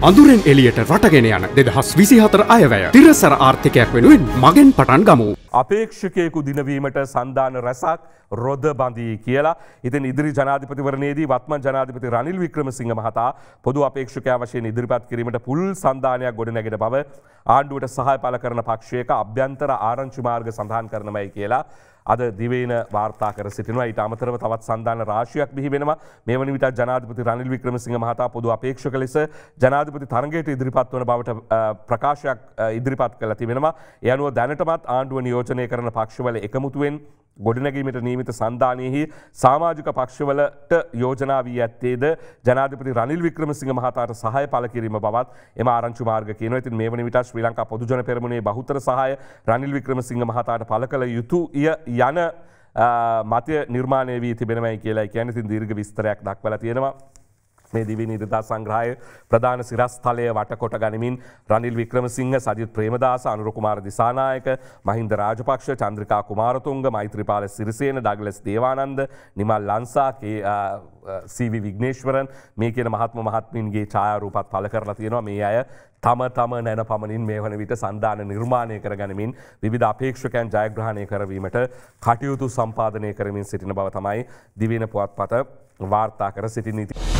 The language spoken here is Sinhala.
අඳුරෙන් එලියට රටගෙන යන දෙදහස් විසිහතර අයවැය තිරසර ආර්ථිකයක් වෙනුවෙන් මගෙන් පටන් ගමු. අපේක්ෂකයකු දිනවීමට සන්ධාන රැසක් රොද බඳී කියලා. ඉතින් ඉදිරි ජනාධිපතිවරණයේදී වත්ම ජනාධිපති රනිල් වික්‍රමසිංහ මහතා පොදු අපේක්ෂකයා වශයෙන් ඉදිරිපත් කිරීමට පුල් සන්ධානයක් ගොඩනැගෙන බව ආණ්ඩුවට සහය පල කරන පක්ෂයක අභ්‍යන්තර ආරංචි මාර්ග සඳහන් කරනමයි කියලා අද දිවේන වාර්තා කර සිටිනවා. ඊට අමතරව තවත් සන්ධාන රාශියක් බිහි වෙනවා. මේ වන විට ජනාධිපති රනිල් වික්‍රමසිංහ මහතා පොදු අපේක්ෂක ලෙස ජනාධිපති තරගයට ඉදිරිපත් වන බවට ප්‍රකාශයක් ඉදිරිපත් කළ තිබෙනවා. ඒ අනුව දැනටමත් ආණ්ඩුව නියෝජනය කරන පක්ෂවල එකමුතුවෙන් ගොඩනැගීමට නීමිත සන්ධානයෙහි සාමාජික පක්ෂවලට යෝජනා වී ඇත්තේද? ජනාධිපති රනිල් වික්‍රමසිංහ මහතාට සහය පල කිරීම බවත් එම ආරංචු මාර්ග කියන ඉතින් මේ වන විට ශ්‍රී ලංකා පොදුජන පෙරමුණේ බහුතර සහය රනිල් වික්‍රමසිංහ මහතාට පල කළ යුතු යන මතය නිර්මාණය වී තිබෙනවයි කියලා කියන ඉතින් දීර්ඝ විස්තරයක් දක්වලා තියෙනවා. මේ දිවි නිර්දා සංග්‍රහය ප්‍රධාන සිරස්ථලය වටකොට ගනිමින් රනිල් වික්‍රමසිංහ සජිත් ප්‍රේමදාස අනුරකුමාර දිසානායක මහින්ද රාජපක්ෂ චන්ද්‍රිකා කුමාරතුන්ග මෛත්‍රපාල සිරිසේන ඩගලස් දේවානන්ද නිමල් ලන්සාගේ සීවි විග්නේශ්වරන් මේ කියන මහත්ම මහත්මින්ගේ ඡායාරූපත් පල කරලා තියෙනවා මේ අය තම තම නැන පමණින් මේ වන විට සන්ධාන නිර්මාණය කර ගැනීමින් විධ අපේක්ෂකයන් ජයග්‍රහණය කරවීමට කටයුතු සම්පාදනය කරමින් සිටින බව තමයි දිවෙන පුවත් පත වාර්තා කර සිටි නීති.